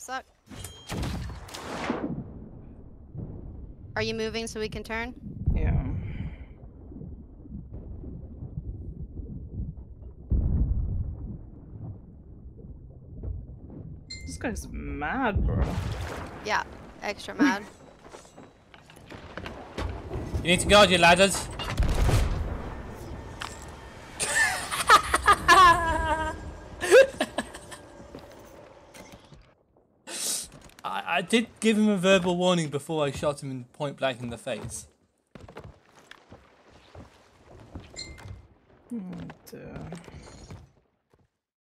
gonna suck. Are you moving so we can turn? Yeah. This guy's mad, bro. Yeah, extra mad. You need to guard your ladders. I, I did give him a verbal warning before I shot him in point blank in the face. Oh.